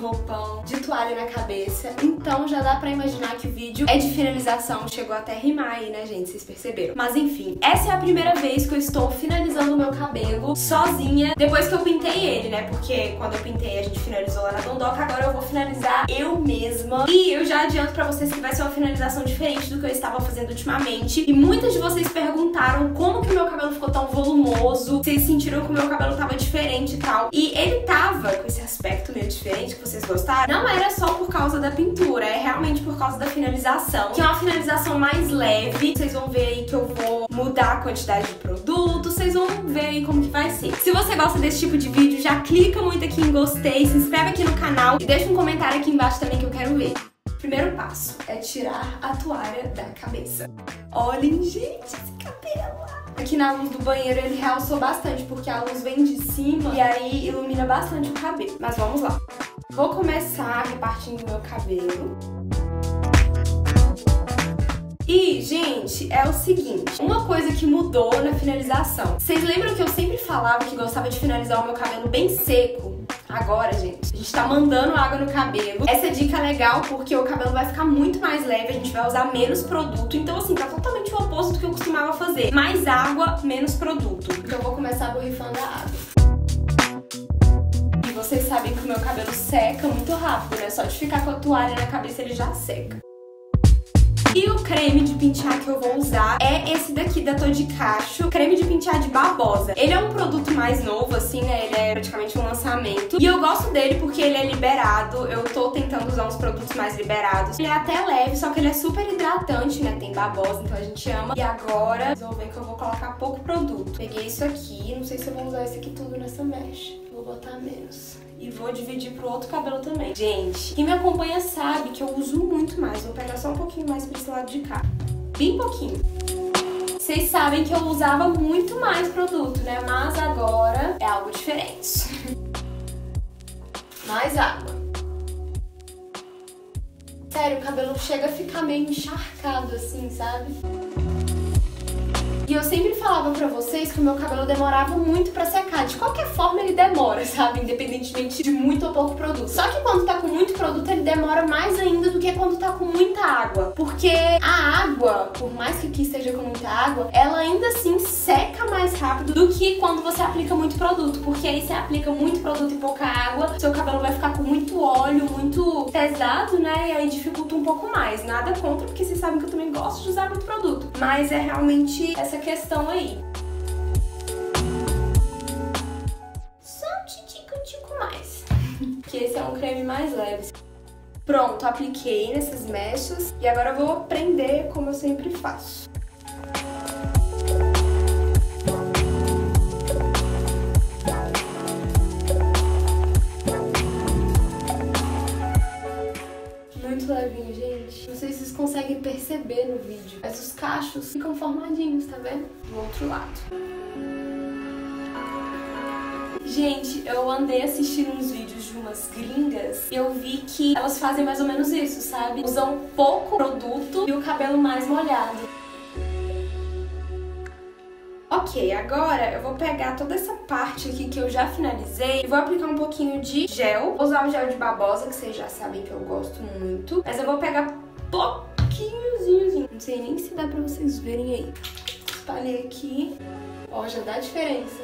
roupão, de toalha na cabeça. Então já dá pra imaginar que o vídeo é de finalização. Chegou até rimar aí, né, gente? Vocês perceberam. Mas enfim, essa é a primeira vez que eu estou finalizando o meu cabelo sozinha, depois que eu pintei ele, né? Porque quando eu pintei a gente finalizou lá na Dondoca, agora eu vou finalizar eu mesma. E eu já adianto pra vocês que vai ser uma finalização diferente do que eu estava fazendo ultimamente. E muitas de vocês perguntaram como que o meu cabelo ficou tão volumoso, vocês sentiram que o meu cabelo tava diferente e tal. E ele diferente que vocês gostaram. Não era só por causa da pintura, é realmente por causa da finalização, que é uma finalização mais leve. Vocês vão ver aí que eu vou mudar a quantidade de produto, vocês vão ver aí como que vai ser. Se você gosta desse tipo de vídeo, já clica muito aqui em gostei, se inscreve aqui no canal e deixa um comentário aqui embaixo também que eu quero ver. Primeiro passo é tirar a toalha da cabeça. Olhem, gente! Aqui na luz do banheiro ele realçou bastante, porque a luz vem de cima e aí ilumina bastante o cabelo. Mas vamos lá. Vou começar repartindo meu cabelo. E, gente, é o seguinte, uma coisa que mudou na finalização. Vocês lembram que eu sempre falava que gostava de finalizar o meu cabelo bem seco? Agora, gente, a gente tá mandando água no cabelo. Essa dica é legal porque o cabelo vai ficar muito mais leve, a gente vai usar menos produto. Então, assim, tá totalmente o oposto do que eu costumava fazer. Mais água, menos produto. Então eu vou começar borrifando a água. E vocês sabem que o meu cabelo seca muito rápido, né? Só de ficar com a toalha na cabeça ele já seca. E o creme de pentear que eu vou usar é esse daqui da Cacho, creme de pentear de babosa. Ele é um produto mais novo, assim, né? Ele é praticamente um lançamento. E eu gosto dele porque ele é liberado. Eu uns produtos mais liberados. Ele é até leve, só que ele é super hidratante, né? Tem babosa, então a gente ama. E agora, vocês vão ver que eu vou colocar pouco produto. Peguei isso aqui, não sei se eu vou usar esse aqui tudo nessa mecha. Vou botar menos e vou dividir pro outro cabelo também. Gente, quem me acompanha sabe que eu uso muito mais. Vou pegar só um pouquinho mais pra esse lado de cá. Bem pouquinho. Vocês sabem que eu usava muito mais produto, né? Mas agora é algo diferente. mais água. Sério, o cabelo chega a ficar meio encharcado assim, sabe? E eu sempre falava pra vocês que o meu cabelo demorava muito pra secar. De qualquer forma, ele demora, sabe? Independentemente de muito ou pouco produto. Só que quando tá com muito produto, ele demora mais ainda do que quando tá com muita água. Porque a água, por mais que aqui esteja com muita água, ela ainda assim seca mais rápido do que quando você aplica muito produto. Porque aí você aplica muito produto e pouca água, seu cabelo vai ficar com muito óleo, muito pesado, né? E aí dificulta um pouco mais. Nada contra, porque vocês sabem que eu também gosto de usar muito produto. Mas é realmente essa questão aí. Só um titico-tico mais. que esse é um creme mais leve. Pronto, apliquei nessas mechas e agora eu vou prender como eu sempre faço. Muito levinho, gente. Não sei se vocês conseguem perceber no vídeo, mas os cachos ficam formadinhos, tá vendo? Do outro lado. Gente, eu andei assistindo uns vídeos de umas gringas e eu vi que elas fazem mais ou menos isso, sabe? Usam pouco produto e o cabelo mais molhado. Ok, agora eu vou pegar toda essa parte aqui que eu já finalizei e vou aplicar um pouquinho de gel. Vou usar o gel de babosa, que vocês já sabem que eu gosto muito. Mas eu vou pegar pouquinhozinho. Não sei nem se dá pra vocês verem aí. Espalhei aqui. Ó, já dá diferença.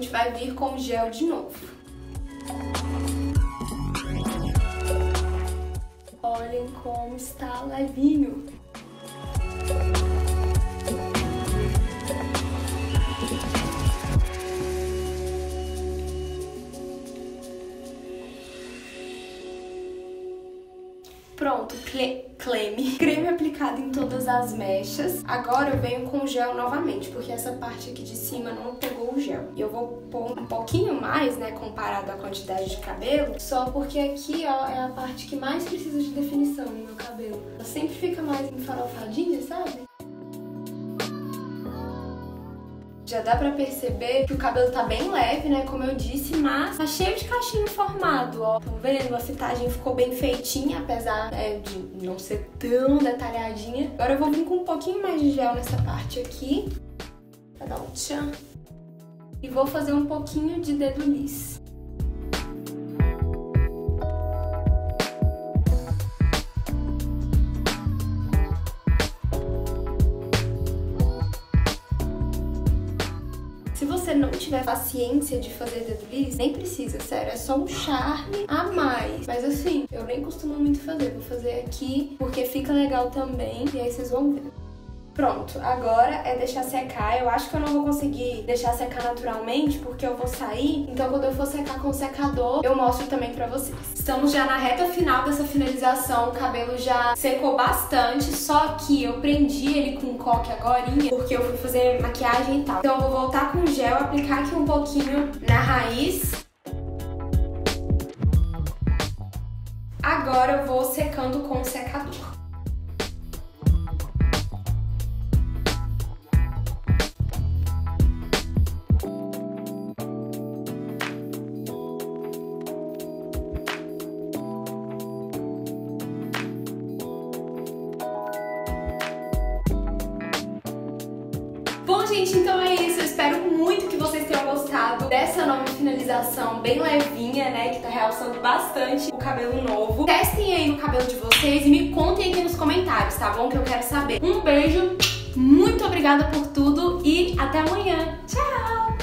Gente vai vir com gel de novo. Olhem como está levinho. Pronto, creme. Creme aplicado em todas as mechas. Agora eu venho com gel novamente, porque essa parte aqui de cima não pegou o gel. E eu vou pôr um pouquinho mais, né, comparado à quantidade de cabelo, só porque aqui, ó, é a parte que mais precisa de definição no meu cabelo. Ela sempre fica mais enfarofadinha, sabe? Já dá pra perceber que o cabelo tá bem leve, né, como eu disse, mas tá cheio de cachinho formado, ó. Tá vendo? A fitagem ficou bem feitinha, apesar é, de não ser tão detalhadinha. Agora eu vou vir com um pouquinho mais de gel nessa parte aqui, pra dar um tchan. E vou fazer um pouquinho de dedo liso. Se você não tiver paciência de fazer dedo liso, nem precisa, sério. É só um charme a mais. Mas assim, eu nem costumo muito fazer. Vou fazer aqui porque fica legal também. E aí vocês vão ver. Pronto, agora é deixar secar. Eu acho que eu não vou conseguir deixar secar naturalmente, porque eu vou sair. Então, quando eu for secar com o secador, eu mostro também pra vocês. Estamos já na reta final dessa finalização. O cabelo já secou bastante, só que eu prendi ele com coque agora, porque eu fui fazer maquiagem e tal. Então, eu vou voltar com gel, aplicar aqui um pouquinho na raiz. Agora eu vou secando com o secador. Gente, então é isso. Eu espero muito que vocês tenham gostado dessa nova finalização bem levinha, né? Que tá realçando bastante o cabelo novo. Testem aí no cabelo de vocês e me contem aqui nos comentários, tá bom? Que eu quero saber. Um beijo, muito obrigada por tudo e até amanhã. Tchau!